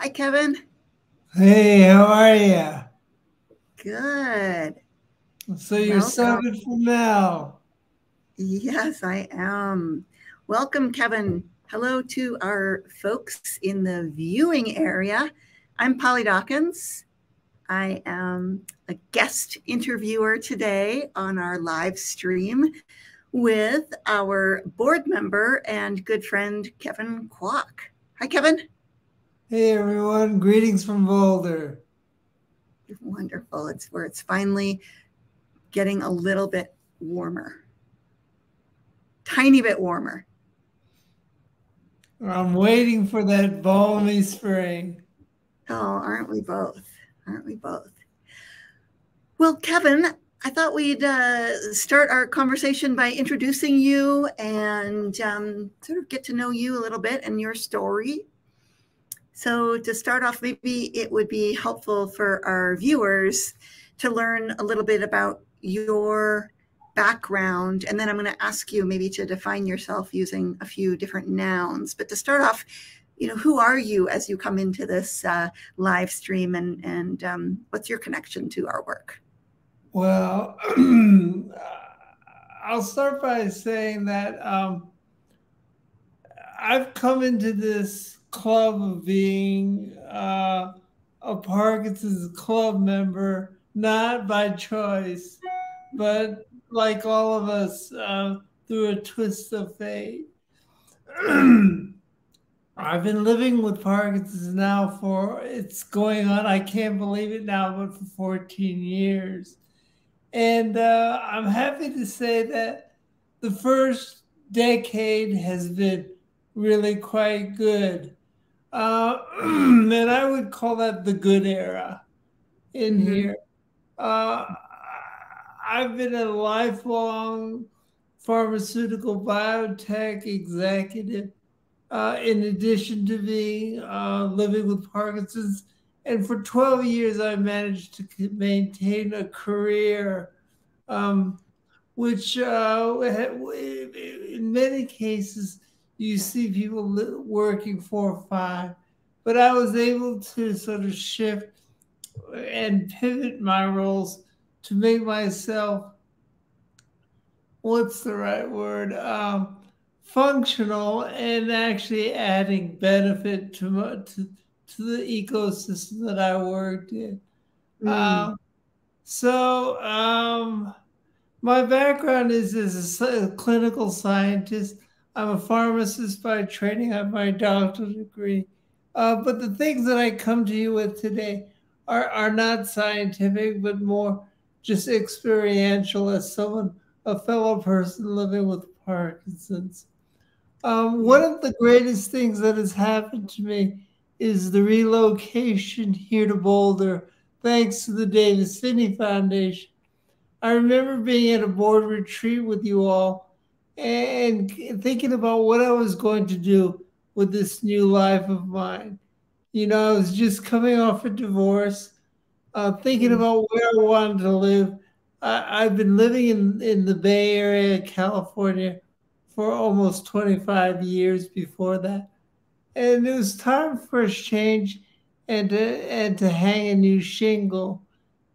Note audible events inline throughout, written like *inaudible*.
Hi, Kevin. Hey, how are you? Good. So you're started from now. Yes, I am. Welcome, Kevin. Hello to our folks in the viewing area. I'm Polly Dawkins. I am a guest interviewer today on our live stream with our board member and good friend, Kevin Kwok. Hi, Kevin. Hey, everyone. Greetings from Boulder. Wonderful. It's where it's finally getting a little bit warmer, tiny bit warmer. I'm waiting for that balmy spring. Oh, aren't we both? Aren't we both? Well, Kevin, I thought we'd uh, start our conversation by introducing you and um, sort of get to know you a little bit and your story. So, to start off, maybe it would be helpful for our viewers to learn a little bit about your background. And then I'm going to ask you maybe to define yourself using a few different nouns. But to start off, you know, who are you as you come into this uh, live stream and, and um, what's your connection to our work? Well, *clears throat* I'll start by saying that um, I've come into this club of being uh, a Parkinson's club member, not by choice, but like all of us, uh, through a twist of fate. *clears throat* I've been living with Parkinson's now for, it's going on, I can't believe it now, but for 14 years. And uh, I'm happy to say that the first decade has been really quite good. Uh, *clears throat* and I would call that the good era in mm-hmm. here. Uh, I've been a lifelong pharmaceutical biotech executive, uh, in addition to being uh, living with Parkinson's. And for 12 years, I managed to maintain a career, um, which uh, in many cases, you see people working four or five, but I was able to sort of shift and pivot my roles to make myself what's the right word um, functional and actually adding benefit to, to to the ecosystem that I worked in. Mm. Um, so um, my background is as a clinical scientist. I'm a pharmacist by training. I have my doctoral degree. Uh, but the things that I come to you with today are, are not scientific, but more just experiential as someone, a fellow person living with Parkinson's. Um, one of the greatest things that has happened to me is the relocation here to Boulder, thanks to the Davis Phinney Foundation. I remember being at a board retreat with you all and thinking about what I was going to do with this new life of mine. You know, I was just coming off a divorce, uh, thinking mm-hmm. about where I wanted to live. I, have been living in, in the Bay Area, California, for almost 25 years before that. And it was time for a change and to, and to hang a new shingle.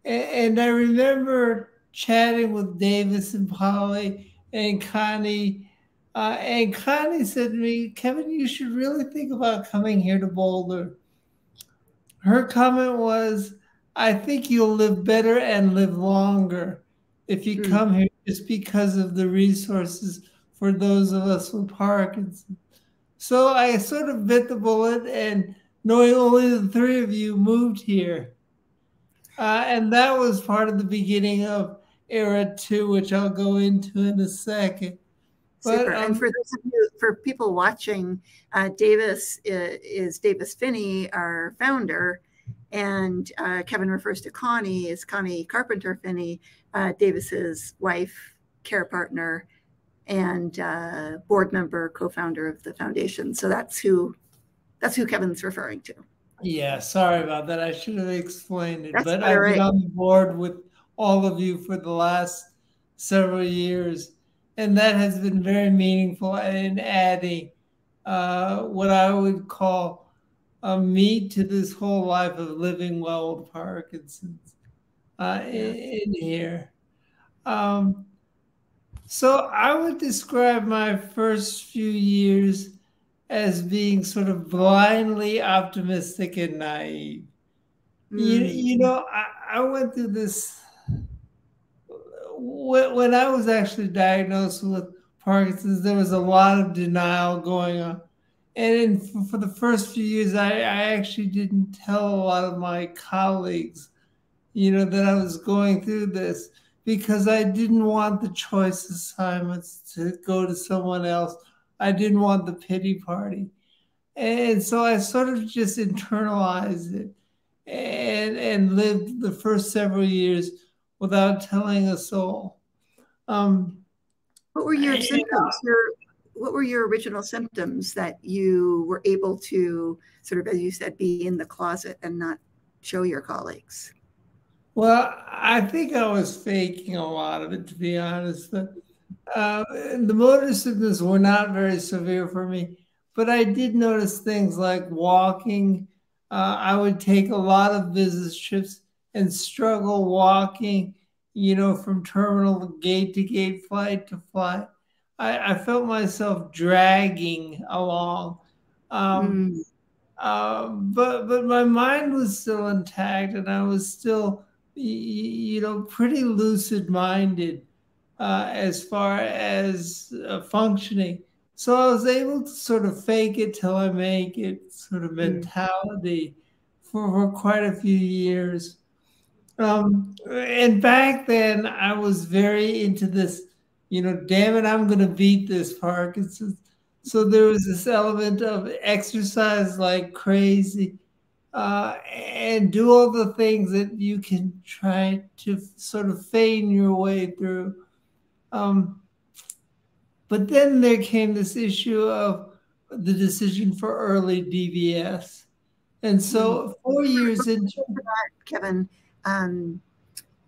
And, and I remember chatting with Davis and Polly and Connie. Uh, and Connie said to me, Kevin, you should really think about coming here to Boulder. Her comment was, I think you'll live better and live longer if you mm. come here just because of the resources for those of us with Parkinson's. So I sort of bit the bullet and knowing only the three of you moved here. Uh, and that was part of the beginning of era two, which I'll go into in a second. But, Super. Um, and for those of you, for people watching, uh, Davis is, is, Davis Phinney, our founder, and uh, Kevin refers to Connie is Connie Carpenter Phinney, uh, Davis's wife, care partner, and uh, board member, co-founder of the foundation. So that's who that's who Kevin's referring to. Yeah, sorry about that. I should have explained it, that's but I've right. been on the board with all of you for the last several years. And that has been very meaningful in adding uh, what I would call a meat to this whole life of living well with Parkinson's uh, in, in, here. Um, so I would describe my first few years as being sort of blindly optimistic and naive. Mm. You, you know, I, I went through this when I was actually diagnosed with Parkinson's, there was a lot of denial going on. And in, for the first few years, I, I actually didn't tell a lot of my colleagues, you know, that I was going through this because I didn't want the choice assignments to go to someone else. I didn't want the pity party. And so I sort of just internalized it and, and lived the first several years without telling a soul. Um, what were your symptoms? Your, what were your original symptoms that you were able to sort of, as you said, be in the closet and not show your colleagues? Well, I think I was faking a lot of it, to be honest. Uh, the motor symptoms were not very severe for me, but I did notice things like walking. Uh, I would take a lot of business trips and struggle walking, you know, from terminal gate to gate, flight to flight. I, I felt myself dragging along. Um, mm. uh, but but my mind was still intact, and I was still, you know, pretty lucid minded uh, as far as uh, functioning. So I was able to sort of fake it till I make it sort of mm. mentality for, for quite a few years. Um, and back then, I was very into this. You know, damn it, I'm going to beat this Parkinson's. So there was this element of exercise like crazy, uh, and do all the things that you can try to sort of feign your way through. Um, but then there came this issue of the decision for early DBS. And so mm-hmm. four years into Kevin, um,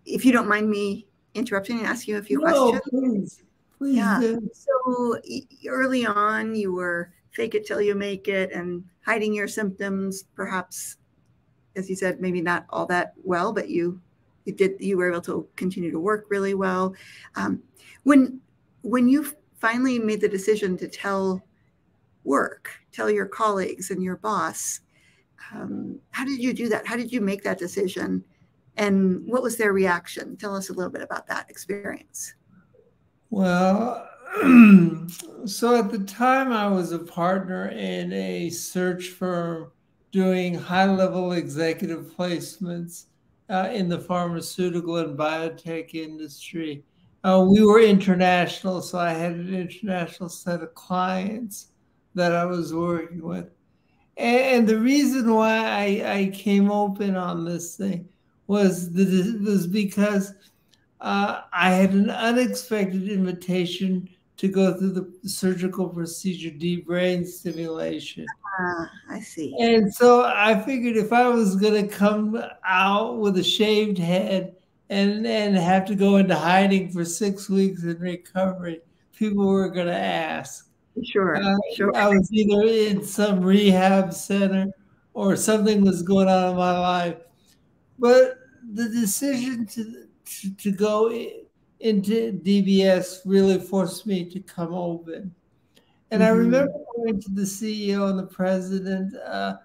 if you don't mind me interrupting and asking you a few no, questions. Please, please yeah. Do. So early on, you were fake it till you make it and hiding your symptoms, perhaps, as you said, maybe not all that well, but you you did you were able to continue to work really well. Um, when when you finally made the decision to tell work, tell your colleagues and your boss, um, how did you do that? How did you make that decision? And what was their reaction? Tell us a little bit about that experience. Well, *clears throat* so at the time I was a partner in a search firm doing high level executive placements uh, in the pharmaceutical and biotech industry. Uh, we were international, so I had an international set of clients that I was working with. And the reason why I, I came open on this thing was the, was because uh, I had an unexpected invitation to go through the surgical procedure, deep brain stimulation. Ah, I see. And so I figured if I was going to come out with a shaved head and and have to go into hiding for six weeks in recovery, people were going to ask. Sure, uh, sure. I was either in some rehab center or something was going on in my life. But the decision to, to, to go into DBS really forced me to come open. And mm-hmm. I remember going to the CEO and the president uh,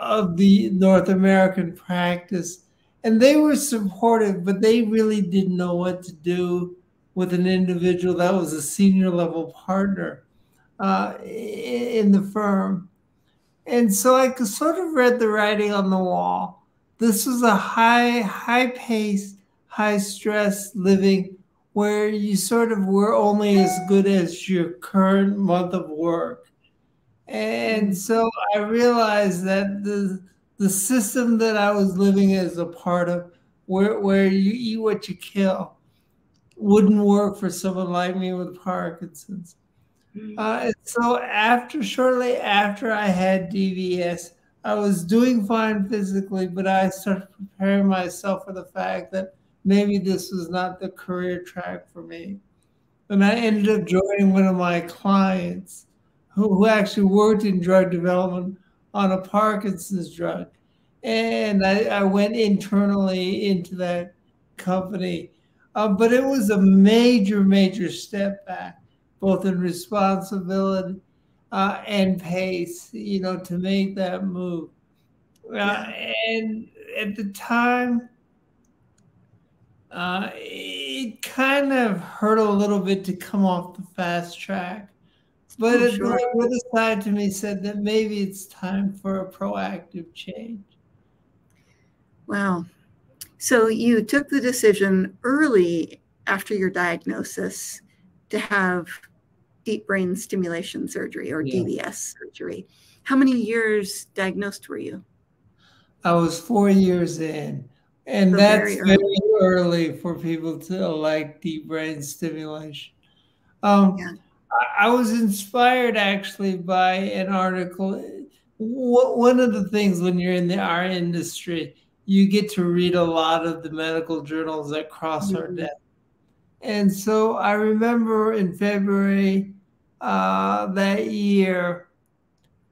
of the North American practice, and they were supportive, but they really didn't know what to do with an individual that was a senior level partner uh, in the firm. And so I could sort of read the writing on the wall. This was a high, high pace, high stress living where you sort of were only as good as your current month of work. And mm. so I realized that the the system that I was living as a part of, where where you eat what you kill, wouldn't work for someone like me with Parkinson's. Uh, so after shortly after I had DBS, I was doing fine physically, but I started preparing myself for the fact that maybe this was not the career track for me. And I ended up joining one of my clients who, who actually worked in drug development on a Parkinson's drug. And I, I went internally into that company. Uh, but it was a major, major step back, both in responsibility uh, and pace, you know, to make that move. Uh, and at the time, uh, it kind of hurt a little bit to come off the fast track. But oh, sure. the other side to me said that maybe it's time for a proactive change. Wow. So you took the decision early after your diagnosis to have deep brain stimulation surgery or yeah. DBS surgery. How many years diagnosed were you? I was four years in. And so that's very early. very early. for people to like deep brain stimulation. Um, yeah. I was inspired actually by an article. One of the things when you're in the our industry, you get to read a lot of the medical journals that cross mm-hmm. our desk. And so I remember in February that year,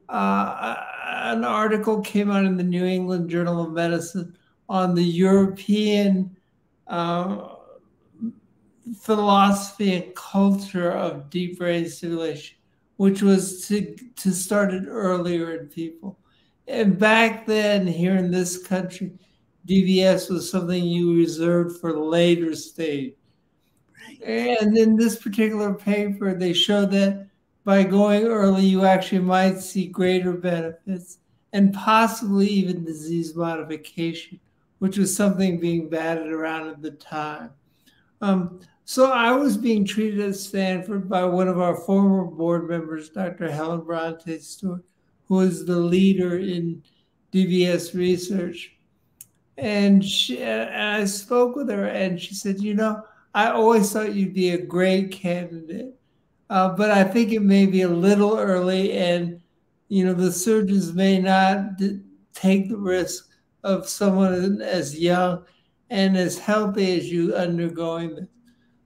uh, an article came out in the New England Journal of Medicine on the European uh, philosophy and culture of deep brain stimulation, which was to, to start it earlier in people. And back then, here in this country, DBS was something you reserved for later stage. And in this particular paper, they showed that by going early, you actually might see greater benefits and possibly even disease modification, which was something being batted around at the time. Um, so I was being treated at Stanford by one of our former board members, Dr. Helen Bronte Stewart, who is the leader in DBS research. And, she, and I spoke with her, and she said, You know, I always thought you'd be a great candidate, uh, but I think it may be a little early, and you know, the surgeons may not d- take the risk of someone as young and as healthy as you undergoing this.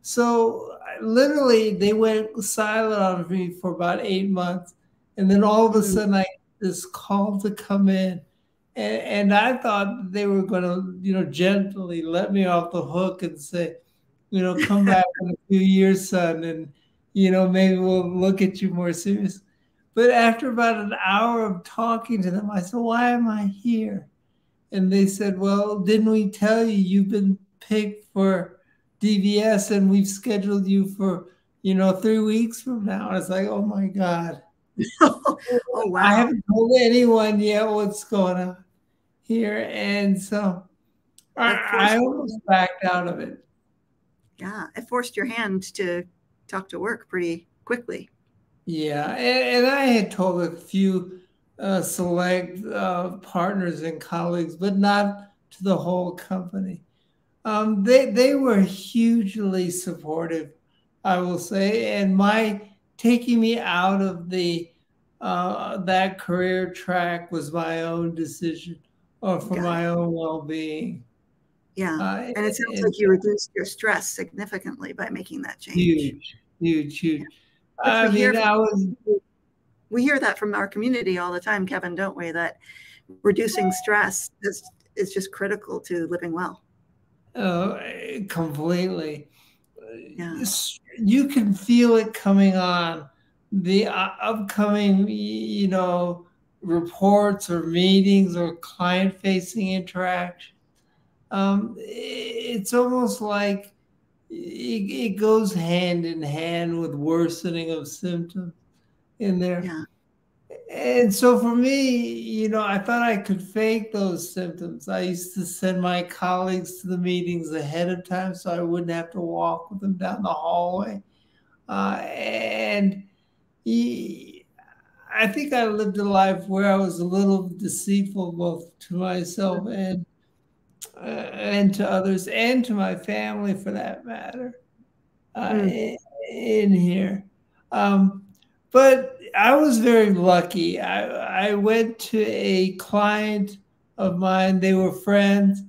So literally, they went silent on me for about eight months, and then all of a hmm. sudden, I this call to come in, and, and I thought they were going to, you know, gently let me off the hook and say, you know, come back in a few years, son, and you know, maybe we'll look at you more serious. But after about an hour of talking to them, I said, Why am I here? And they said, Well, didn't we tell you you've been picked for DBS and we've scheduled you for, you know, three weeks from now. It's like, oh my God. *laughs* oh, wow. I haven't told anyone yet what's going on here. And so I, I almost backed out of it. Yeah, it forced your hand to talk to work pretty quickly. Yeah, and, and I had told a few uh, select uh, partners and colleagues, but not to the whole company. Um, they they were hugely supportive, I will say, and my taking me out of the uh, that career track was my own decision, or for my own well being. Yeah, uh, and it sounds and, like you reduced your stress significantly by making that change. Huge, huge, huge. Yeah. I mean, I was. We hear that from our community all the time, Kevin, don't we? That reducing stress is is just critical to living well. Uh, completely. Yeah. You can feel it coming on. The uh, upcoming, you know, reports or meetings or client facing interaction. Um, it's almost like it, it, goes hand in hand with worsening of symptoms in there. Yeah and so for me, you know, I thought I could fake those symptoms. I used to send my colleagues to the meetings ahead of time so I wouldn't have to walk with them down the hallway. Uh, and he, I think I lived a life where I was a little deceitful both to myself and uh, and to others and to my family for that matter uh, mm. in, in, here. Um, but I was very lucky. I, I went to a client of mine, they were friends,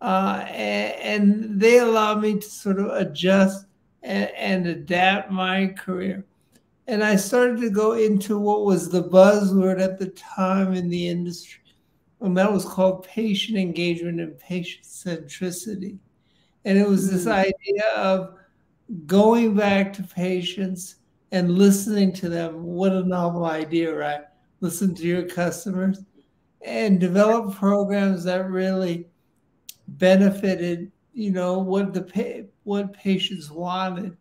uh, and, and, they allowed me to sort of adjust and, and adapt my career. and I started to go into what was the buzzword at the time in the industry, and that was called patient engagement and patient centricity. And it was this mm-hmm. idea of going back to patients and listening to them. What a novel idea, right? Listen to your customers and develop programs that really benefited, you know, what the what patients wanted.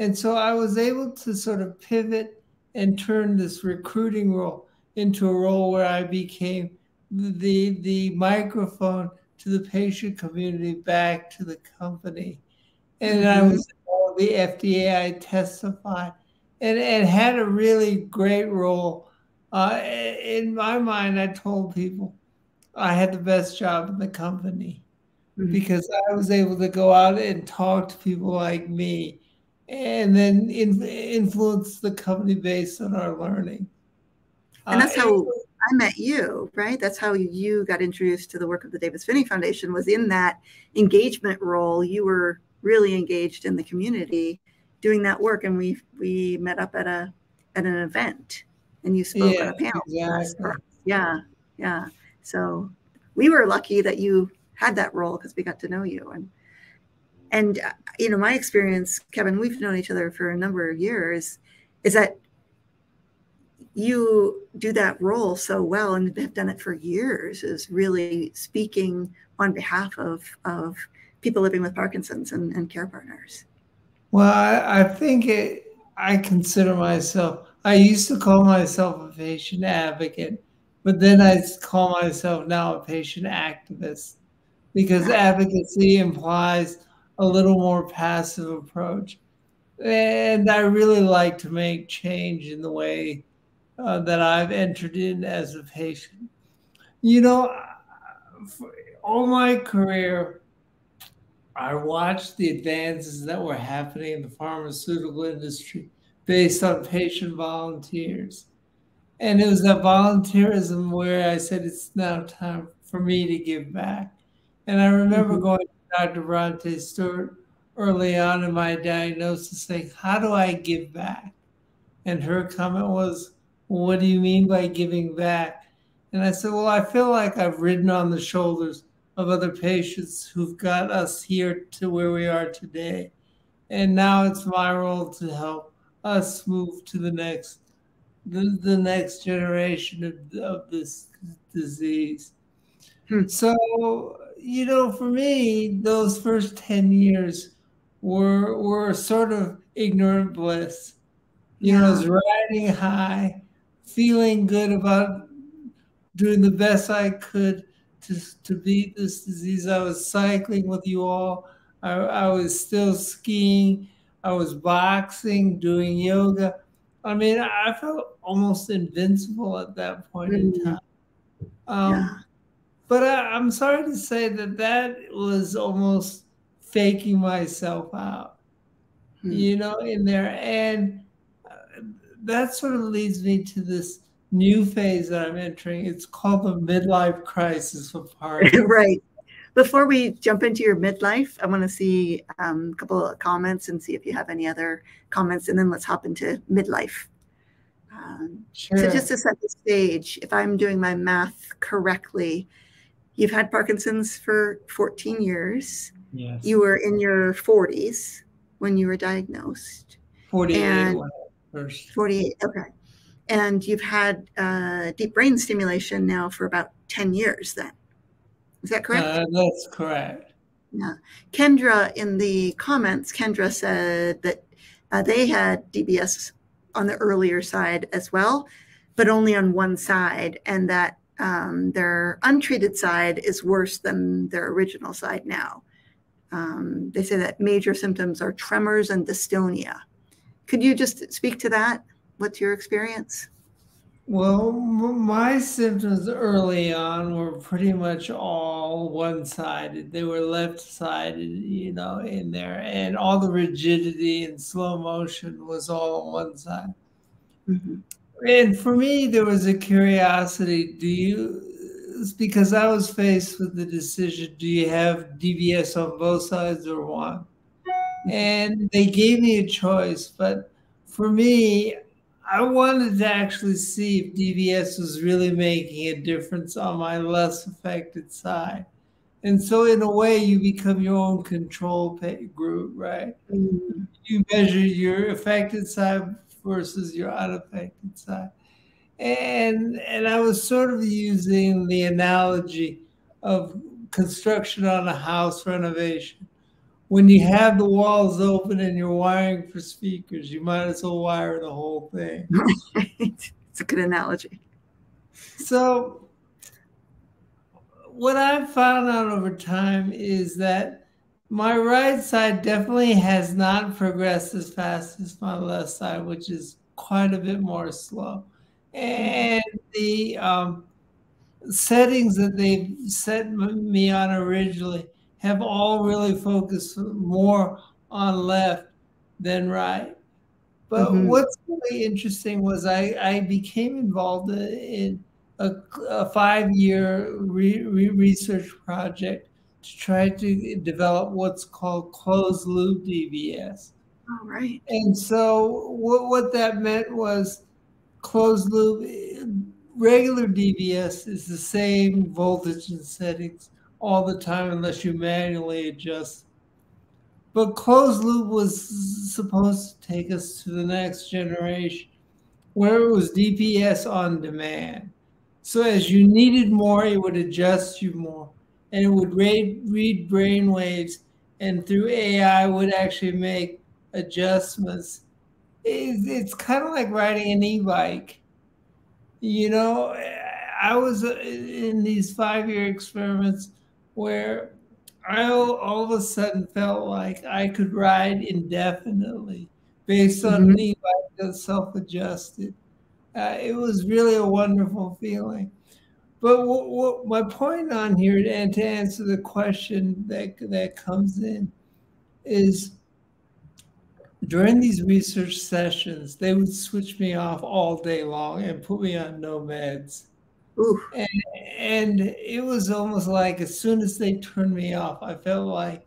And so I was able to sort of pivot and turn this recruiting role into a role where I became the the microphone to the patient community back to the company. And mm-hmm. I was at the FDA, I testified and, and had a really great role. Uh, in my mind, I told people I had the best job in the company mm-hmm. because I was able to go out and talk to people like me and then in, influence the company based on our learning. And that's uh, how I met you, right? That's how you got introduced to the work of the Davis Phinney Foundation was in that engagement role. You were really engaged in the community doing that work and we we met up at a at an event and you spoke yeah, on a panel. Exactly. Yeah. Yeah. So we were lucky that you had that role because we got to know you and and uh, you know my experience kevin we've known each other for a number of years is that you do that role so well and have done it for years is really speaking on behalf of of people living with parkinson's and, and care partners well I, I think it, i consider myself i used to call myself a patient advocate but then i call myself now a patient activist because ah. advocacy implies a little more passive approach. And I really like to make change in the way uh, that I've entered in as a patient. You know, all my career, I watched the advances that were happening in the pharmaceutical industry based on patient volunteers. And it was that volunteerism where I said, it's now time for me to give back. And I remember mm-hmm. going to Dr. Bronte Stewart early on in my diagnosis saying, How do I give back? And her comment was, What do you mean by giving back? And I said, Well, I feel like I've ridden on the shoulders of other patients who've got us here to where we are today. And now it's my role to help us move to the next the, the next generation of, of this disease. Hmm. So you know, for me, those first 10 years were were sort of ignorant bliss. You yeah. know, I was riding high, feeling good about doing the best I could to, to beat this disease. I was cycling with you all. I, I was still skiing. I was boxing, doing yoga. I mean, I felt almost invincible at that point mm-hmm. in time. Um, yeah. But I, am sorry to say that that was almost faking myself out, hmm. you know, in there. And that sort of leads me to this new phase that I'm entering. It's called the midlife crisis of *laughs* Parkinson's. right. Before we jump into your midlife, I want to see um, a couple of comments and see if you have any other comments, and then let's hop into midlife. Um, sure. So just to set the stage, if I'm doing my math correctly, You've had Parkinson's for 14 years. Yes. You were in your 40s when you were diagnosed. 48 and first. 48, okay. And you've had uh, deep brain stimulation now for about 10 years then. Is that correct? Uh, that's correct. Yeah. Kendra, in the comments, Kendra said that uh, they had DBS on the earlier side as well, but only on one side, and that um, their untreated side is worse than their original side now. Um, they say that major symptoms are tremors and dystonia. Could you just speak to that? What's your experience? Well, my symptoms early on were pretty much all one sided. They were left sided, you know, in there. And all the rigidity and slow motion was all on one side. Mm-hmm. And for me, there was a curiosity. Do you, because I was faced with the decision, do you have DBS on both sides or one? And they gave me a choice. But for me, I wanted to actually see if DBS was really making a difference on my less affected side. And so, in a way, you become your own control group, right? Mm-hmm. You measure your affected side versus your unaffected side. And, and I was sort of using the analogy of construction on a house renovation when you have the walls open and you're wiring for speakers, you might as well wire the whole thing. *laughs* it's a good analogy. So, what I've found out over time is that my right side definitely has not progressed as fast as my left side, which is quite a bit more slow. And the um, settings that they've set me on originally have all really focused more on left than right. But mm-hmm. what's really interesting was I, I became involved in a, a five year re, re research project to try to develop what's called closed loop DBS. All right. And so what, what that meant was closed loop, regular DBS is the same voltage and settings all the time unless you manually adjust. But closed loop was supposed to take us to the next generation where it was DBS on demand. So as you needed more, it would adjust you more and it would read, read brain waves and through AI would actually make adjustments. It's, kind of like riding an e-bike. You know, I was in these five-year experiments where I all of a sudden felt like I could ride indefinitely based on mm-hmm. me that self-adjusted. Uh, it was really a wonderful feeling. But what, what, my point on here, and to answer the question that that comes in, is during these research sessions, they would switch me off all day long and put me on no meds. And, and, it was almost like as soon as they turned me off, I felt like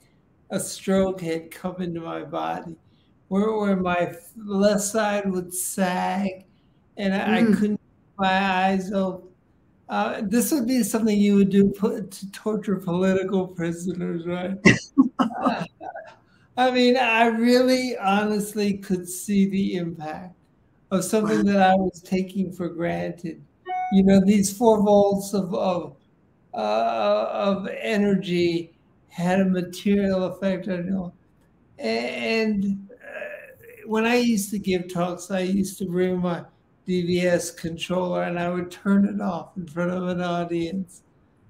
a stroke had come into my body, where, where my left side would sag, and I, mm. I couldn't keep my eyes open. Uh, this would be something you would do put, to torture political prisoners, right? uh, *laughs* I mean, I really honestly could see the impact of something that I was taking for granted you know, these four volts of of, uh, of energy had a material effect on you. And uh, when I used to give talks, I used to bring my DBS controller and I would turn it off in front of an audience.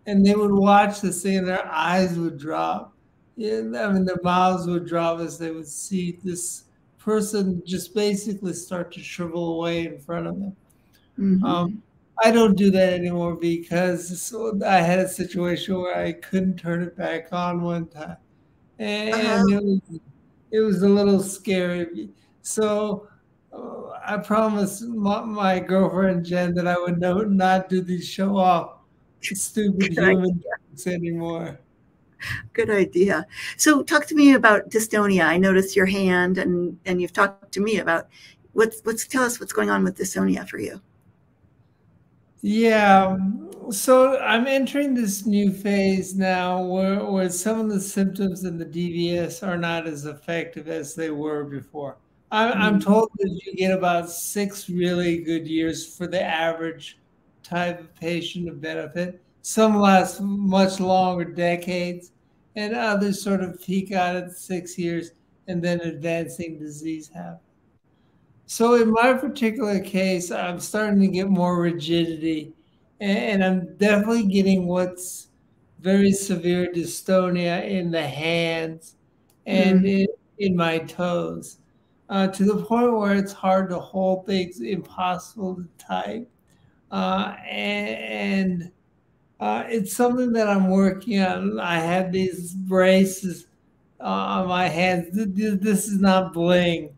And they would watch this thing and their eyes would drop. And, I mean, their mouths would drop as they would see this person just basically start to shrivel away in front of them. Mm-hmm. Um, I don't do that anymore because I had a situation where I couldn't turn it back on one time, and uh-huh. it, was, it was a little scary. So uh, I promised my, my, girlfriend Jen that I would no, not do these show off stupid Good human things anymore. Good idea. So talk to me about dystonia. I noticed your hand, and and you've talked to me about what's what's tell us what's going on with dystonia for you. Yeah. So I'm entering this new phase now where, where some of the symptoms in the DBS are not as effective as they were before. I'm, mm-hmm. I'm told that you get about six really good years for the average type of patient of benefit. Some last much longer, decades, and others sort of peak out at six years and then advancing disease happens. So in my particular case, I'm starting to get more rigidity, and I'm definitely getting what's very severe dystonia in the hands and mm. in, in, my toes, uh, to the point where it's hard to hold things, impossible to type, uh, and, and uh, it's something that I'm working on. I have these braces uh, on my hands. This is not bling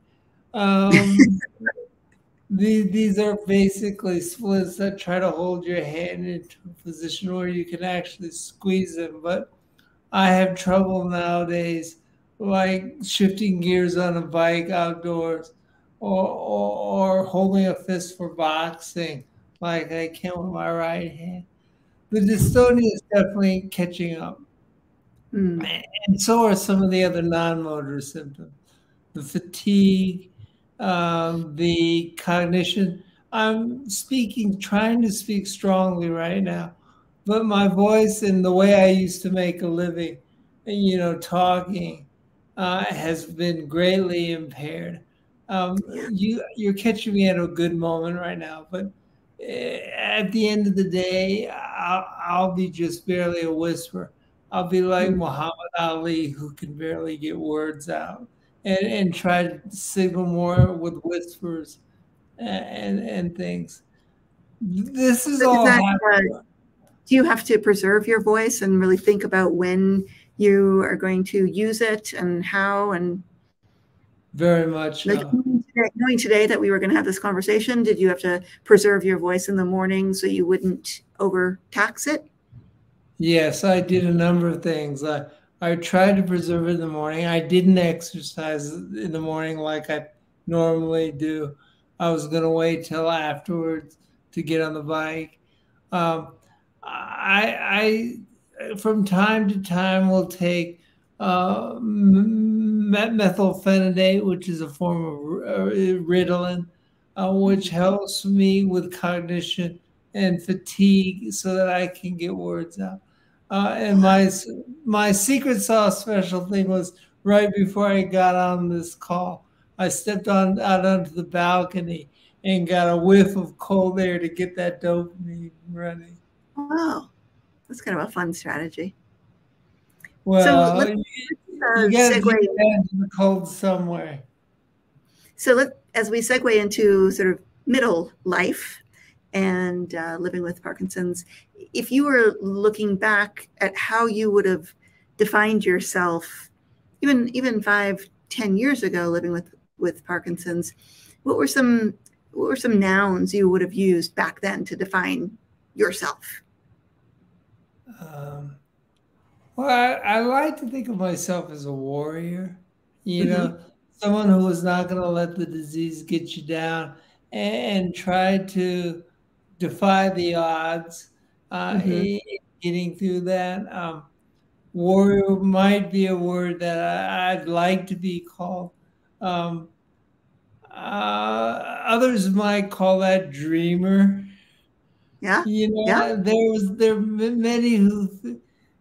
um, *laughs* these, these are basically splits that try to hold your hand into a position where you can actually squeeze them. But I have trouble nowadays, like shifting gears on a bike outdoors, or, or, or holding a fist for boxing like I can with my right hand. The dystonia is definitely catching up. Mm. And so are some of the other non motor symptoms the fatigue, um, the cognition. I'm speaking, trying to speak strongly right now, but my voice and the way I used to make a living, you know, talking, uh, has been greatly impaired. Um, you you're catching me at a good moment right now, but eh, at the end of the day, I'll, I'll be just barely a whisper. I'll be like mm-hmm. Muhammad Ali, who can barely get words out, and and try to signal more with whispers and and things. This is all. That, uh, do you have to preserve your voice and really think about when you are going to use it and how and very much like uh, knowing today that we were going to have this conversation did you have to preserve your voice in the morning so you wouldn't overtax it yes i did a number of things i i tried to preserve it in the morning. I didn't exercise in the morning like i normally do. I was going to wait till afterwards to get on the bike. Um, i i from time to time will take uh, methylphenidate, which is a form of uh, Ritalin, uh, which helps me with cognition and fatigue so that I can get words out. Uh, and my my secret sauce special thing was right before I got on this call. I stepped on out onto the balcony and got a whiff of cold air to get that dopamine running. Wow. That's kind of a fun strategy. Well, so let's, uh, you got to the cold somewhere. So let as we segue into sort of middle life and uh, living with Parkinson's, if you were looking back at how you would have defined yourself, even even five, ten years ago, living with with Parkinson's, what were some what were some nouns you would have used back then to define yourself? Um, well, I, I, like to think of myself as a warrior, you mm-hmm. know, someone who is not going to let the disease get you down and, and try to defy the odds uh, mm-hmm. getting through that. Um, warrior might be a word that I, would like to be called. Um, uh, others might call that dreamer. Yeah. You know, yeah. there was there are many who,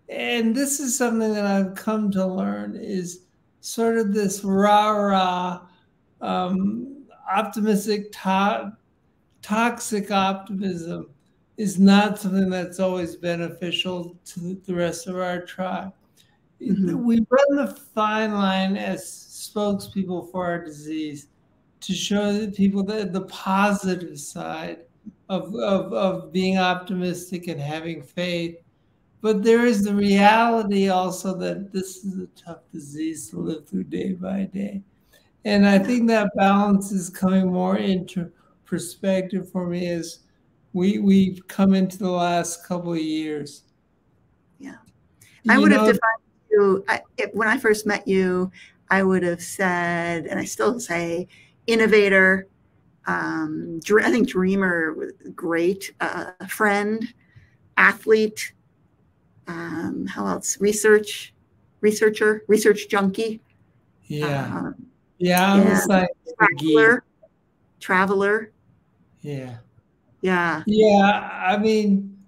and this is something that I've come to learn is sort of this rah rah, um, optimistic, to- toxic optimism is not something that's always beneficial to the rest of our tribe. Mm-hmm. We run the fine line as spokespeople for our disease to show people that the positive side of, of, of being optimistic and having faith. But there is the reality also that this is a tough disease to live through day by day. And I think that balance is coming more into perspective for me is we we've come into the last couple of years. Yeah. I you would know, have defined you I, it, when I first met you, I would have said, and I still say, innovator, um, I think Dreamer, great uh, friend, athlete. Um, how else? Research, researcher, research junkie. Yeah, um, yeah. I was like traveler, traveler. Yeah, yeah, yeah. I mean,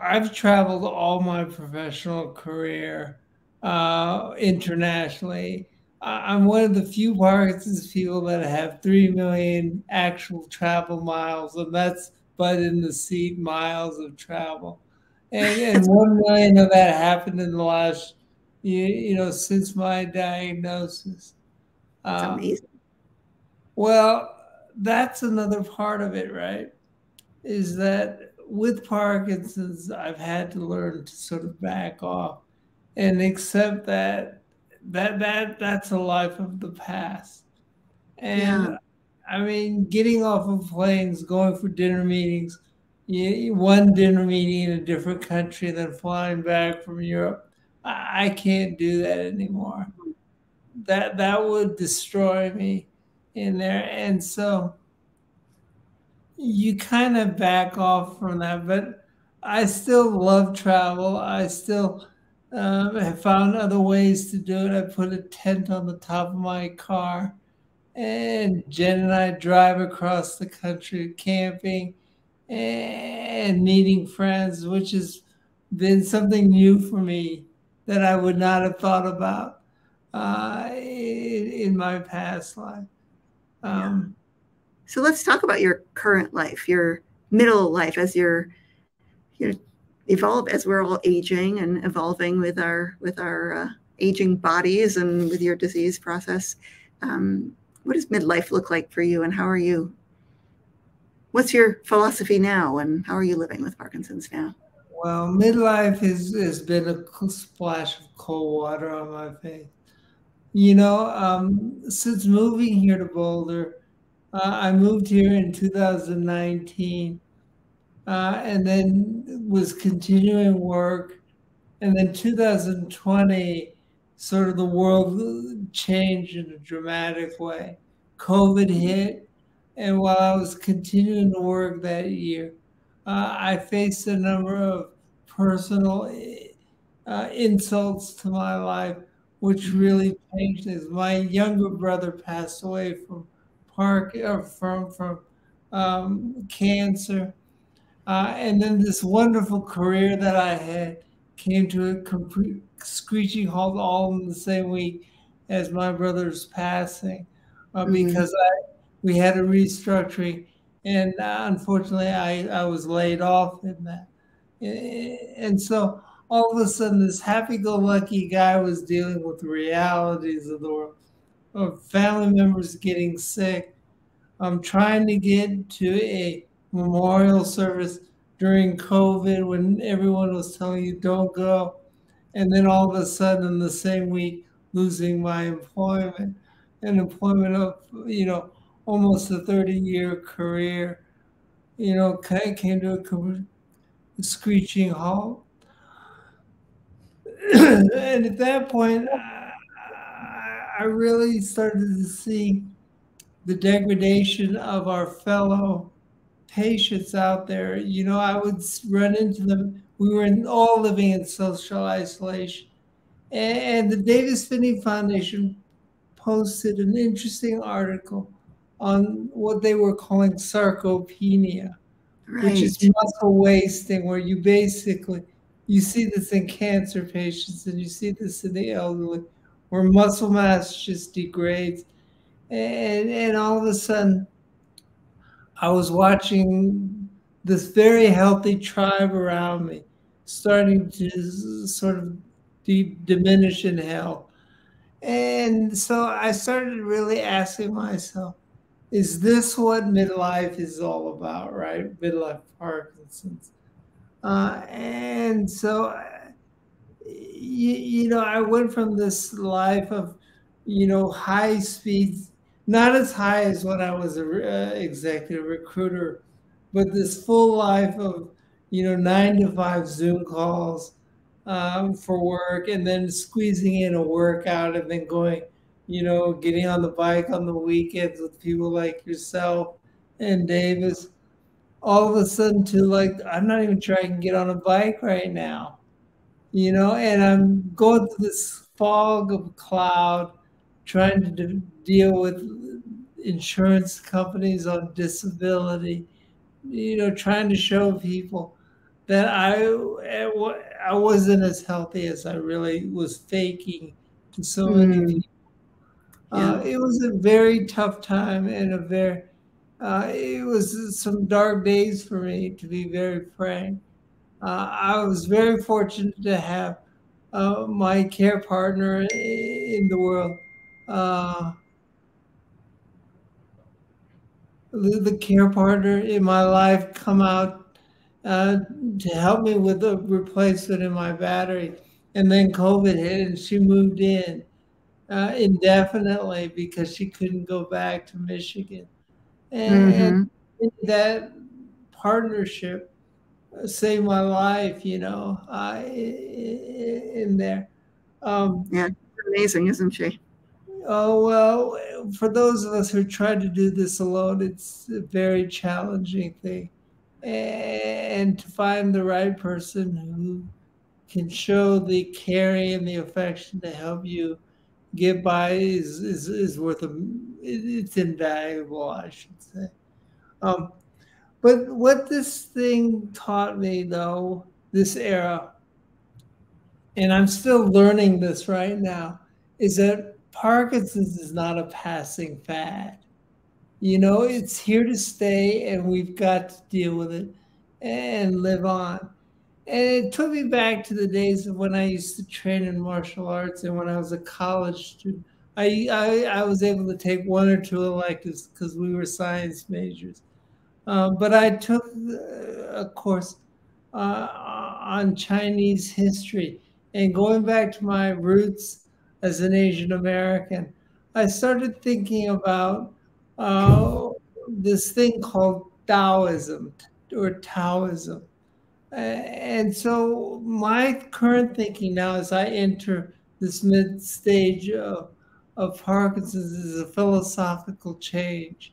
I've traveled all my professional career uh, internationally I'm one of the few Parkinson's people that have three million actual travel miles, and that's but in the seat miles of travel. And, and *laughs* one million of that happened in the last, you, you know, since my diagnosis. That's um, amazing. Well, that's another part of it, right? Is that with Parkinson's, I've had to learn to sort of back off and accept that that that that's a life of the past. And yeah. I mean, getting off of planes, going for dinner meetings, one dinner meeting in a different country, then flying back from Europe. I, I can't do that anymore. That that would destroy me. In there. And so you kind of back off from that, but I still love travel. I still um, have found other ways to do it. I put a tent on the top of my car, and Jen and I drive across the country camping and meeting friends, which has been something new for me that I would not have thought about uh, in, in, my past life. Um. So let's talk about your current life, your middle life, as you're you know evolve as we're all aging and evolving with our with our uh, aging bodies and with your disease process. Um, what does midlife look like for you, and how are you? What's your philosophy now, and how are you living with Parkinson's now? Well, midlife has, has been a splash of cold water on my face. You know, um, since moving here to Boulder, uh, I moved here in 2019 uh, and then was continuing work. And then 2020, sort of the world changed in a dramatic way. COVID hit. And while I was continuing to work that year, uh, I faced a number of personal uh, insults to my life, which really changed things. My younger brother passed away from park or uh, from from um, cancer, uh, and then this wonderful career that I had came to a complete screeching halt all in the same week as my brother's passing, uh, mm-hmm. because I we had a restructuring and uh, unfortunately I, I was laid off in that and so all of a sudden this happy-go-lucky guy was dealing with the realities of the world of family members getting sick i'm trying to get to a memorial service during covid when everyone was telling you don't go and then all of a sudden in the same week losing my employment and employment of you know almost a 30 year career, you know, came to a screeching halt. *clears throat* and at that point, uh, I really started to see the degradation of our fellow patients out there. You know, I would run into them. We were all living in social isolation. And the Davis Phinney Foundation posted an interesting article on what they were calling sarcopenia, right. which is muscle wasting, where you basically you see this in cancer patients and you see this in the elderly, where muscle mass just degrades, and and all of a sudden, I was watching this very healthy tribe around me starting to sort of de- diminish in health. And so I started really asking myself, is this what midlife is all about, right? Midlife Parkinson's. Uh, and so, you, you know, I went from this life of, you know, high speed, not as high as when I was an uh, executive recruiter, but this full life of, you know, nine to five Zoom calls um, for work and then squeezing in a workout and then going you know, getting on the bike on the weekends with people like yourself and Davis, all of a sudden to like, I'm not even trying to get on a bike right now, you know, and I'm going through this fog of cloud trying to de- deal with insurance companies on disability, you know, trying to show people that I I wasn't as healthy as I really was faking to so many mm. people uh, it was a very tough time and a very, uh, it was some dark days for me, to be very frank. Uh, I was very fortunate to have uh, my care partner in the world. Uh, the, care partner in my life come out uh, to help me with the replacement in my battery. And then COVID hit and she moved in uh, indefinitely because she couldn't go back to Michigan. And, mm-hmm. that partnership saved my life, you know, uh, in there. Um, yeah, amazing, isn't she? Oh, well, for those of us who try to do this alone, it's a very challenging thing. And to find the right person who can show the caring and the affection to help you get by is, is, is worth a, it's invaluable, I should say. Um, but what this thing taught me, though, this era, and I'm still learning this right now, is that Parkinson's is not a passing fad. You know, it's here to stay, and we've got to deal with it and live on. And it took me back to the days of when I used to train in martial arts and when I was a college student. I, I, I was able to take one or two electives because we were science majors. Um, but I took a course uh, on Chinese history. And going back to my roots as an Asian American, I started thinking about uh, this thing called Taoism or Taoism. And so my current thinking now as I enter this mid stage of, of Parkinson's is a philosophical change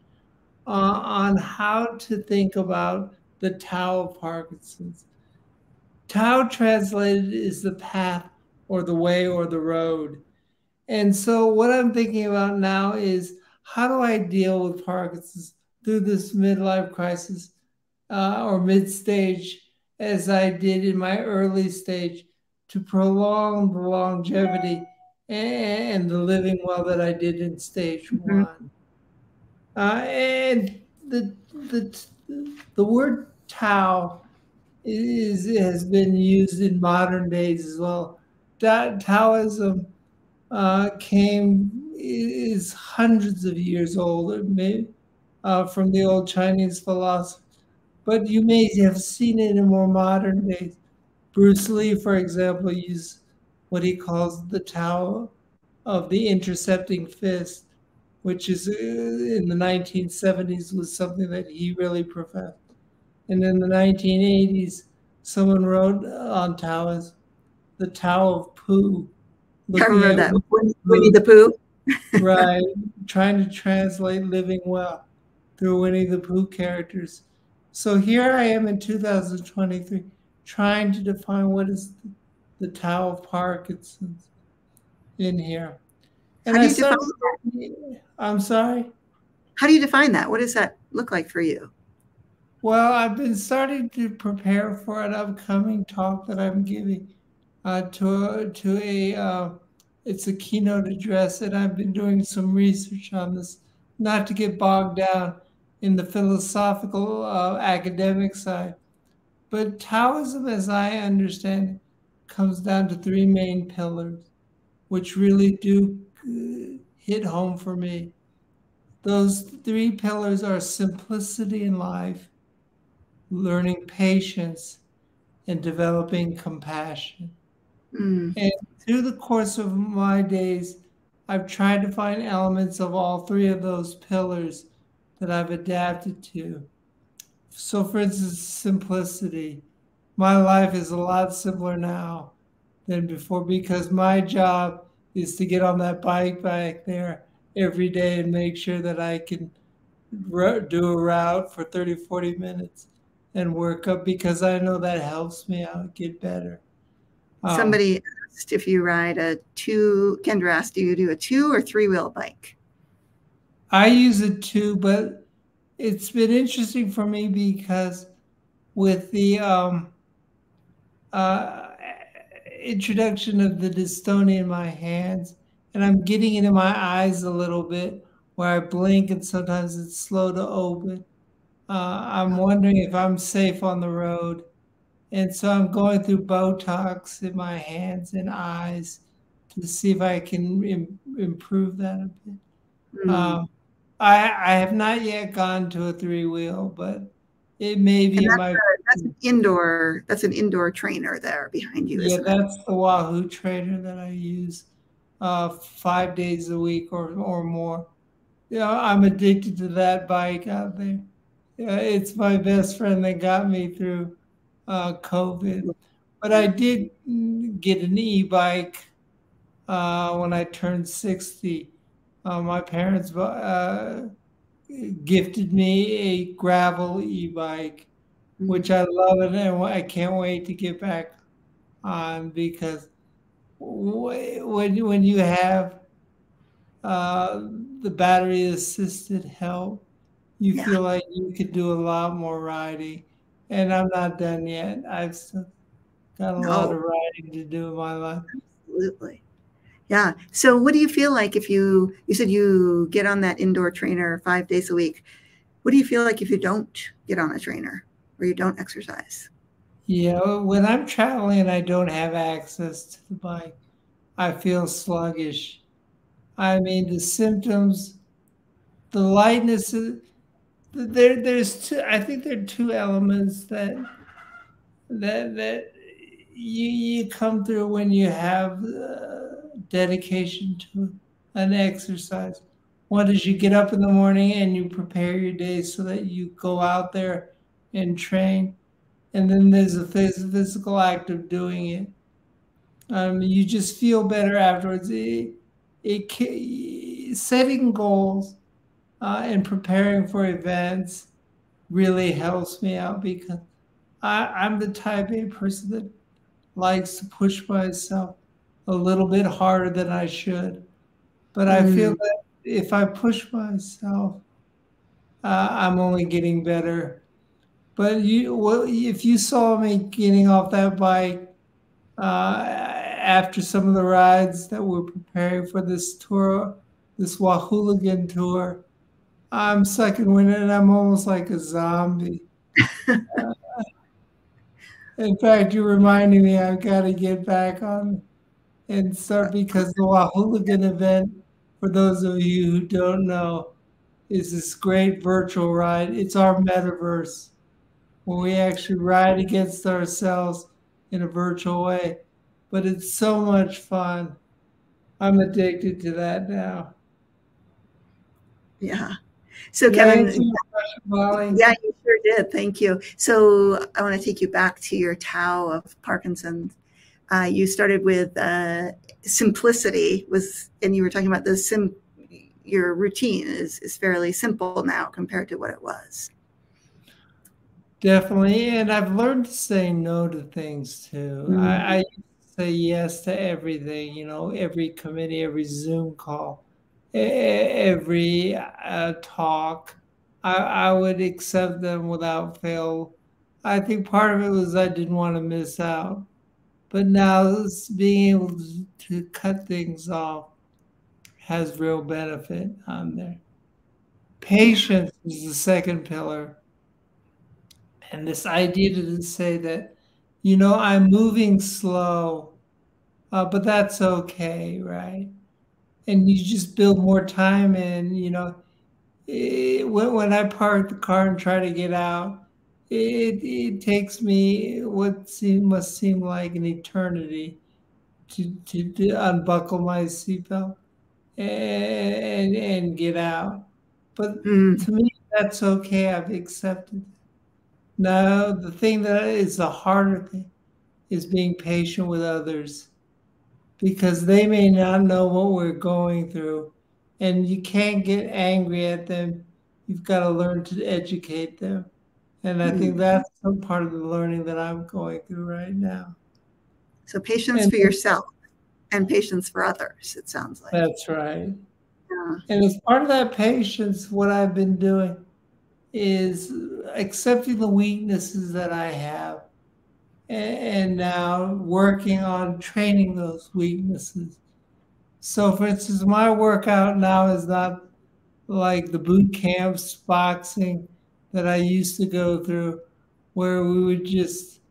uh, on how to think about the Tao of Parkinson's. Tao translated is the path or the way or the road. And so, what I'm thinking about now is how do I deal with Parkinson's through this midlife crisis uh, or mid stage as I did in my early stage to prolong the longevity and the living well that I did in stage mm-hmm. one. Uh, and the, the, the word Tao is, has been used in modern days as well. Taoism uh, came is hundreds of years old, maybe uh, from the old Chinese philosophy. But you may have seen it in more modern days. Bruce Lee, for example, used what he calls the Tao of the intercepting fist, which is uh, in the 1970s was something that he really professed. And in the 1980s, someone wrote on Taoism, the Tao of Pooh, I remember that. Winnie the Pooh. *laughs* right. Trying to translate living well through Winnie the Pooh characters. So here I am in 2023 trying to define what is the, the Tao of Parkinson's in here. And How do you started, define I'm sorry? How do you define that? What does that look like for you? Well, I've been starting to prepare for an upcoming talk that I'm giving uh, to a, to a uh, it's a keynote address, and I've been doing some research on this, not to get bogged down in the philosophical uh, academic side, but Taoism, as I understand, comes down to three main pillars, which really do uh, hit home for me. Those three pillars are simplicity in life, learning patience, and developing compassion. Mm. And through the course of my days, I've tried to find elements of all three of those pillars that I've adapted to. So, for instance, simplicity. My life is a lot simpler now than before because my job is to get on that bike back there every day and make sure that I can do a route for 30, 40 minutes and work up because I know that helps me out get better. Um, Somebody asked if you ride a two, Kendra asked, do you do a two or three wheel bike? I use it too, but it's been interesting for me because with the um, uh, introduction of the dystonia in my hands, and I'm getting into my eyes a little bit where I blink and sometimes it's slow to open. Uh, I'm wondering if I'm safe on the road and so I'm going through Botox in my hands and eyes to see if I can Im- improve that a bit. Mm. Um, I, I have not yet gone to a three wheel, but it may be that's, my. A, that's an indoor. That's an indoor trainer there behind you. Yeah, that's it? the Wahoo trainer that I use uh, five days a week or or more. Yeah, I'm addicted to that bike out there. Yeah, it's my best friend that got me through uh, COVID. But I did get an e bike uh, when I turned 60. Uh, my parents uh, gifted me a gravel e-bike, mm-hmm. which I love it, and I can't wait to get back on because when when you have uh, the battery assisted help, you yeah. feel like you could do a lot more riding. And I'm not done yet. I've still got a no. lot of riding to do in my life. Absolutely. Yeah. So what do you feel like if you you said you get on that indoor trainer 5 days a week? What do you feel like if you don't get on a trainer or you don't exercise? Yeah, when I'm traveling and I don't have access to the bike, I feel sluggish. I mean, the symptoms, the lightness, there, there's two, I think there are two elements that, that, that you, you come through when you have uh, dedication to an exercise. One is you get up in the morning and you prepare your day so that you go out there and train and then there's a physical act of doing it. Um, you just feel better afterwards. It, it setting goals uh, and preparing for events really helps me out because I, I'm the type A person that likes to push myself a little bit harder than I should. But mm. I feel mm. that if I push myself, uh, I'm only getting better but you, well, if you saw me getting off that bike uh, after some of the rides that we're preparing for this tour, this Wahooligan tour, I'm second wind and I'm almost like a zombie. *laughs* uh, in fact, you're reminding me I've got to get back on and start because the Wahooligan event, for those of you who don't know, is this great virtual ride. It's our metaverse where we actually ride against ourselves in a virtual way. But it's so much fun. I'm addicted to that now. Yeah. So Kevin, yeah, you sure did. Thank you. So I want to take you back to your Tao of Parkinson's. Uh, you started with uh, simplicity, was, and you were talking about the sim. Your routine is is fairly simple now compared to what it was. Definitely. And I've learned to say no to things too. Mm-hmm. I, I say yes to everything, you know, every committee, every Zoom call, every uh, talk. I, I would accept them without fail. I think part of it was I didn't want to miss out. But now being able to cut things off has real benefit on there. Patience is the second pillar and this idea to say that, you know, I'm moving slow, uh, but that's okay, right? And you just build more time in, you know, it, when, when I park the car and try to get out, it, it takes me what seem, must seem like an eternity to, to, to unbuckle my seatbelt and, and get out. But mm. to me, that's okay. I've accepted it. Now, the thing that is the harder thing is being patient with others because they may not know what we're going through. And you can't get angry at them. You've got to learn to educate them. And I think that's some part of the learning that I'm going through right now. So patience and for yourself and patience for others, it sounds like. That's right. Yeah. And as part of that patience, what I've been doing is accepting the weaknesses that I have and now working on training those weaknesses. So, for instance, my workout now is not like the boot camps boxing that I used to go through, where we would just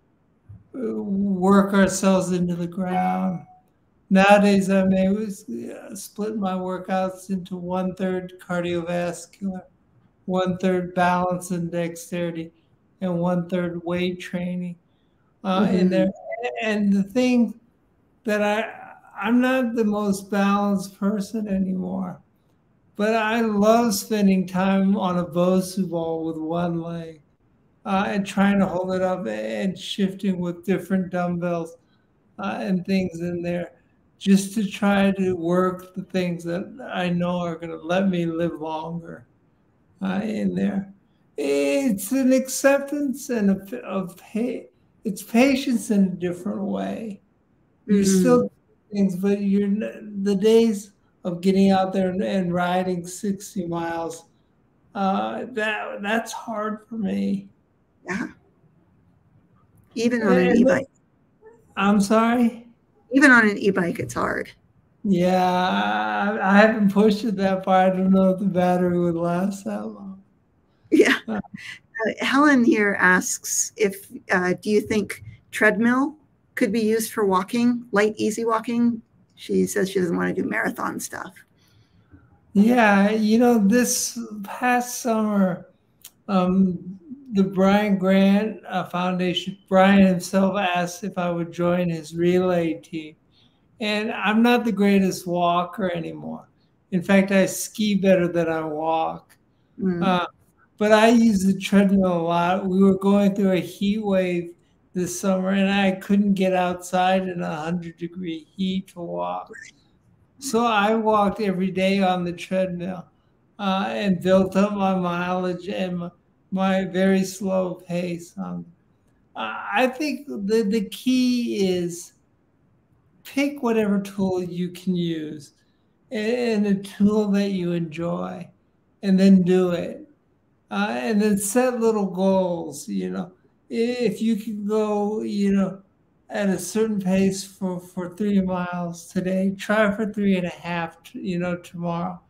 uh, work ourselves into the ground. Nowadays, I may uh, split my workouts into one third cardiovascular, one third balance and dexterity, and one third weight training. Uh, mm-hmm. And there, and the thing that I I'm not the most balanced person anymore, but I love spending time on a Bosu ball with one leg uh, and trying to hold it up and shifting with different dumbbells uh, and things in there just to try to work the things that I know are going to let me live longer uh, in there. It's an acceptance and a, of pay. It's patience in a different way. You mm-hmm. still things, but you're the days of getting out there and, and riding sixty miles. Uh, that that's hard for me. Yeah. Even on and an e-bike. I'm sorry even on an e-bike, it's hard. Yeah, I haven't pushed it that far. I don't know if the battery would last that long. Yeah. Uh, Helen here asks if uh, do you think treadmill could be used for walking, light, easy walking? She says she doesn't want to do marathon stuff. Yeah, you know, this past summer, um, the Brian Grant uh, Foundation, Brian himself asked if I would join his relay team. And I'm not the greatest walker anymore. In fact, I ski better than I walk. Mm. Uh, but I use the treadmill a lot. We were going through a heat wave this summer, and I couldn't get outside in a 100 degree heat to walk. So I walked every day on the treadmill uh, and built up my mileage and my, my very slow pace. Um, I think the, the key is pick whatever tool you can use and a tool that you enjoy and then do it. Uh, and then set little goals, you know. If you can go, you know, at a certain pace for, for three miles today, try for three and a half, you know, tomorrow.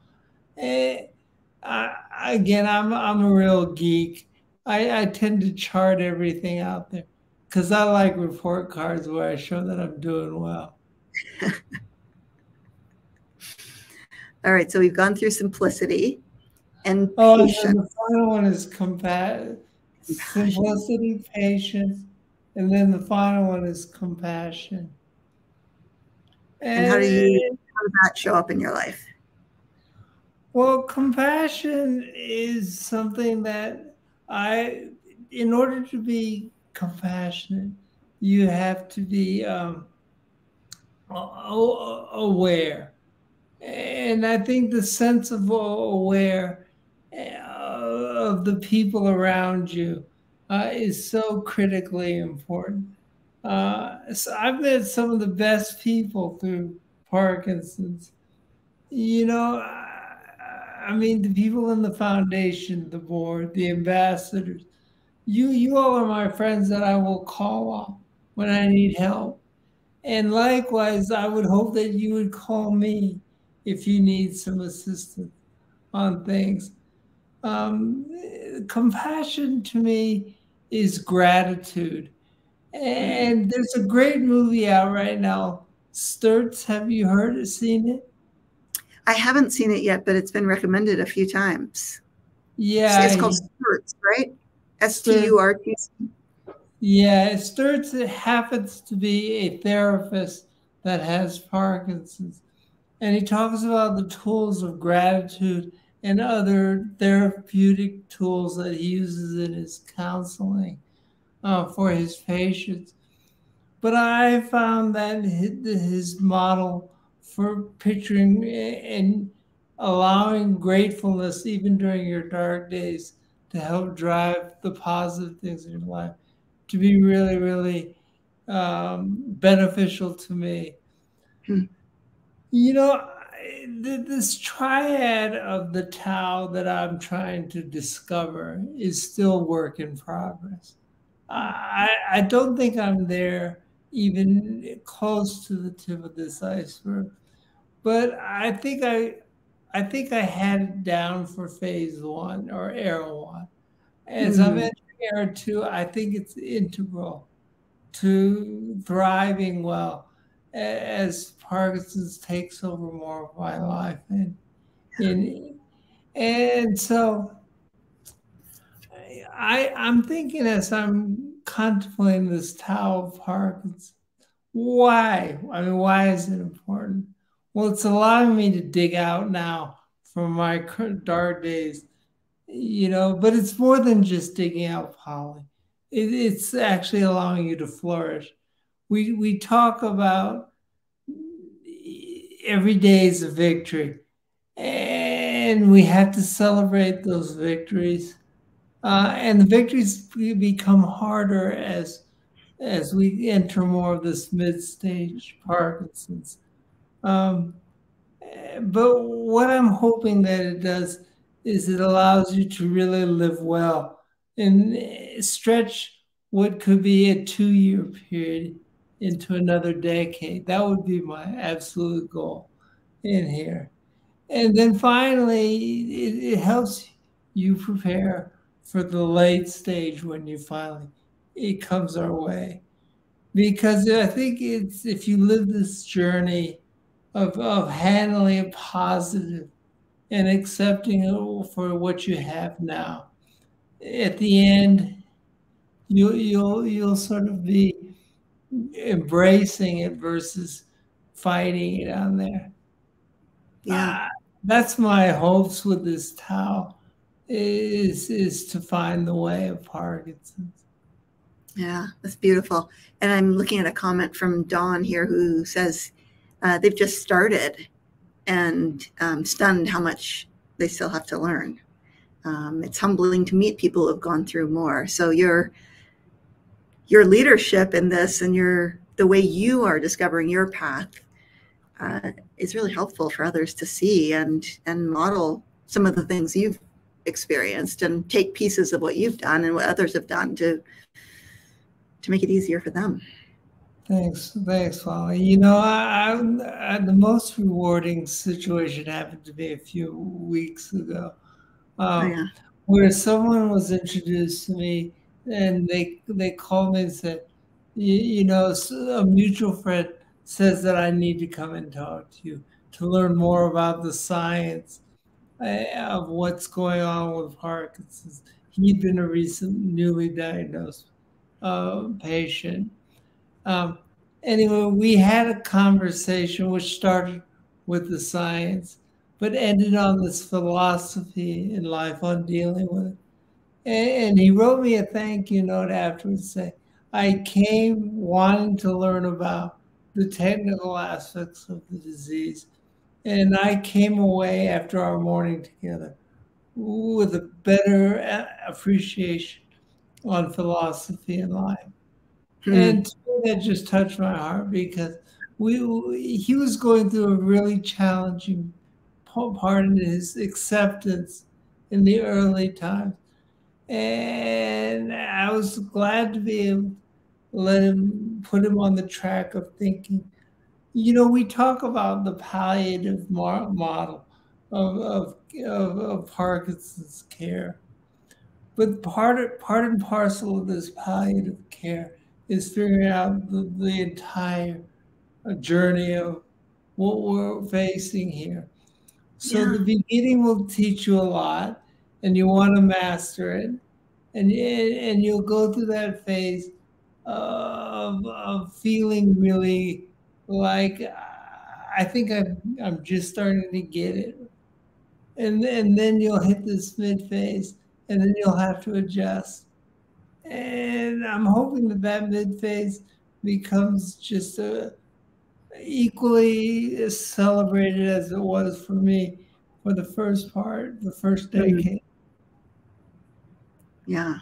And I, again, I'm I'm a real geek. I, I tend to chart everything out there because I like report cards where I show that I'm doing well. *laughs* All right, so we've gone through simplicity and oh, patience. And the final one is compa- simplicity, patience, and then the final one is compassion. And, and how do you how does that show up in your life? Well, compassion is something that I, in order to be compassionate, you have to be um, aware. And I think the sense of aware uh, of the people around you uh, is so critically important. Uh, so I've met some of the best people through Parkinson's. You know, I mean, the people in the foundation, the board, the ambassadors, you, you all are my friends that I will call on when I need help. And likewise, I would hope that you would call me if you need some assistance on things. Um, compassion to me is gratitude. And there's a great movie out right now, Stutz. Have you heard it, seen it? I haven't seen it yet, but it's been recommended a few times. Yeah. It's called Stutz, right? S T U R T. Yeah, it happens to be a therapist that has Parkinson's. And he talks about the tools of gratitude and other therapeutic tools that he uses in his counseling uh, for his patients. But I found that his model for picturing and allowing gratefulness even during your dark days to help drive the positive things in your life to be really really um, beneficial to me hmm. you know this triad of the Tao that I'm trying to discover is still work in progress. I, I don't think I'm there even close to the tip of this iceberg but I think I I think I had it down for phase one or era one. As mm-hmm. I'm entering era two, I think it's integral to thriving well as Parkinson's takes over more of my life. And and, and so I I'm thinking as I'm contemplating this Tao of Parkinson's, why? I mean, why is it important? Well, it's allowing me to dig out now from my dark days, you know, but it's more than just digging out Polly. It, it's actually allowing you to flourish. We, we talk about, every day is a victory. And we have to celebrate those victories. Uh, and the victories become harder as as we enter more of this mid-stage Parkinson's. Um, but what I'm hoping that it does is it allows you to really live well and stretch what could be a two-year period into another decade. That would be my absolute goal in here. And then finally, it, it helps you prepare for the late stage when you finally it comes our way. Because I think it's if you live this journey of, of handling it positive and accepting it for what you have now, at the end, you you'll you'll sort of be embracing it versus fighting it on there. Yeah. Uh, that's my hopes with this Tao is is to find the way of Parkinson's. Yeah, that's beautiful. And I'm looking at a comment from Dawn here who says uh, they've just started and um, stunned how much they still have to learn. Um, it's humbling to meet people who've gone through more. So your your leadership in this and your the way you are discovering your path uh, is really helpful for others to see and and model some of the things you've experienced and take pieces of what you've done and what others have done to to make it easier for them. Thanks, thanks, Polly. You know, I, I, I, the most rewarding situation happened to me a few weeks ago, um, oh, yeah. where someone was introduced to me, and they they called me and said, you, you know, a mutual friend says that I need to come and talk to you to learn more about the science uh, of what's going on with Parkinson's. He'd been a recent newly diagnosed uh, patient. Um, anyway, we had a conversation which started with the science, but ended on this philosophy in life on dealing with it. And, he wrote me a thank you note afterwards saying, I came wanting to learn about the technical aspects of the disease. And I came away after our morning together with a better appreciation on philosophy and life. Hmm. And that just touched my heart because we he was going through a really challenging part in his acceptance in the early times. And I was glad to be able to let him put him on the track of thinking. You know, we talk about the palliative model of, of, of, of Parkinson's care. But part, part and parcel of this palliative care is figuring out the, the entire uh, journey of what we're facing here. So yeah. the beginning will teach you a lot, and you want to master it, and and you'll go through that phase of, of feeling really like I think I'm I'm just starting to get it, and and then you'll hit this mid phase, and then you'll have to adjust. And I'm hoping that that mid phase becomes just a, equally as celebrated as it was for me for the first part, the first mm-hmm. decade. Yeah.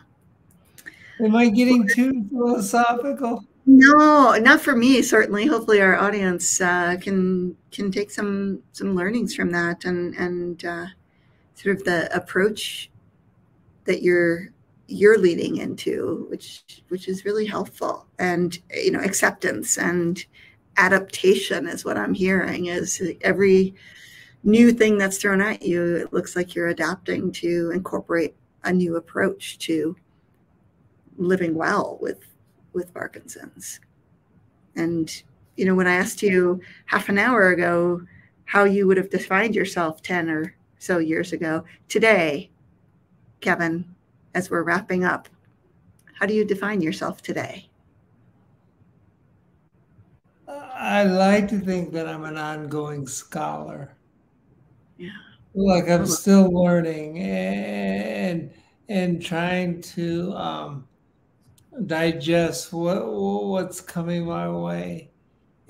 Am I getting too philosophical? No, not for me. Certainly, hopefully, our audience uh, can can take some some learnings from that and and uh, sort of the approach that you're you're leading into, which which is really helpful. And you know, acceptance and adaptation is what I'm hearing. Is every new thing that's thrown at you, it looks like you're adapting to incorporate a new approach to living well with with Parkinson's. And you know, when I asked you half an hour ago how you would have defined yourself 10 or so years ago, today, Kevin, as we're wrapping up, how do you define yourself today? I like to think that I'm an ongoing scholar. Yeah. Like I'm still learning and and trying to um, digest what what's coming my way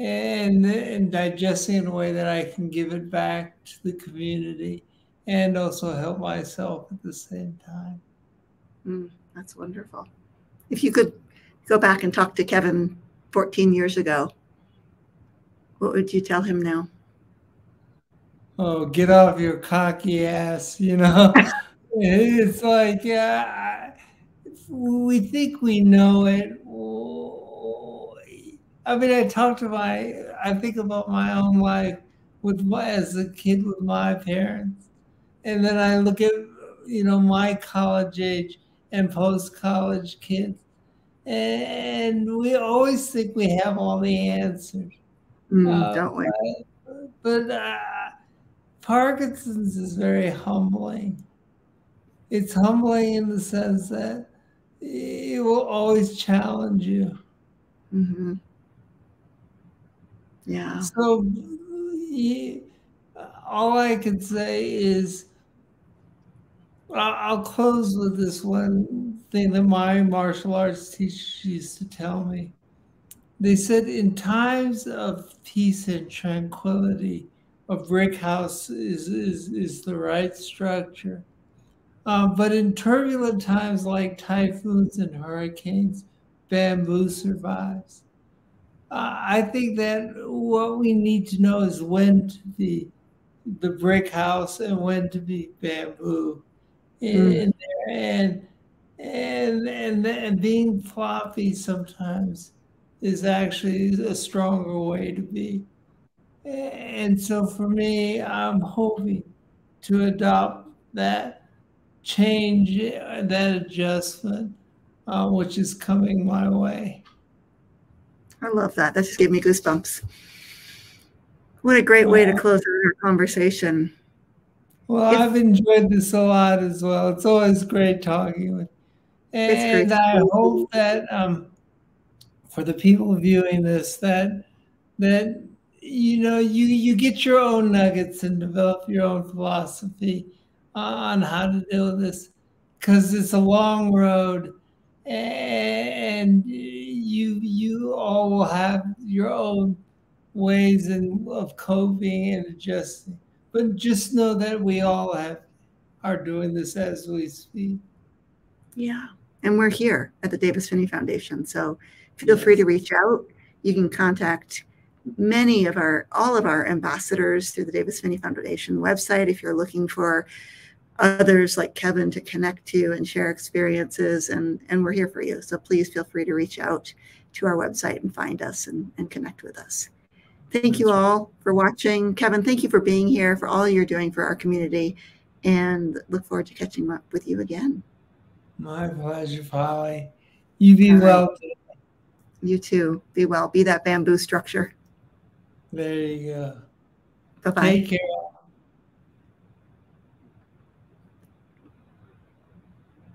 and, and digesting in a way that I can give it back to the community and also help myself at the same time. Mm, that's wonderful. If you could go back and talk to Kevin 14 years ago, what would you tell him now? Oh, get off your cocky ass, you know? *laughs* it's like, yeah, we think we know it. I mean, I talk to my, I think about my own life with my, as a kid with my parents. And then I look at, you know, my college age and post college kids. And we always think we have all the answers. Mm, uh, don't we? But, but uh, Parkinson's is very humbling. It's humbling in the sense that it will always challenge you. Mm-hmm. Yeah. So he, all I can say is I'll close with this one thing that my martial arts teacher used to tell me. They said, in times of peace and tranquility, a brick house is, is, is the right structure. Uh, but in turbulent times like typhoons and hurricanes, bamboo survives. Uh, I think that what we need to know is when to be the brick house and when to be bamboo mm. and and and and being floppy sometimes is actually a stronger way to be. And so for me, I'm hoping to adopt that change, that adjustment, uh, which is coming my way. I love that. That just gave me goosebumps. What a great way to close our conversation. Well, I've enjoyed this a lot as well. It's always great talking with. And I hope that um, for the people viewing this, that that you know you you get your own nuggets and develop your own philosophy on how to deal with this, because it's a long road, and you you all will have your own ways in, of coping and adjusting. But just know that we all have are doing this as we speak. Yeah. And we're here at the Davis Phinney Foundation. So feel yes. free to reach out. You can contact many of our all of our ambassadors through the Davis Phinney Foundation website if you're looking for others like Kevin to connect to and share experiences and and we're here for you. So please feel free to reach out to our website and find us and, and connect with us. Thank you all for watching. Kevin, thank you for being here, for all you're doing for our community, and look forward to catching up with you again. My pleasure, Polly. You be all well. Right. You too. Be well. Be that bamboo structure. There you go. Bye bye. Take care.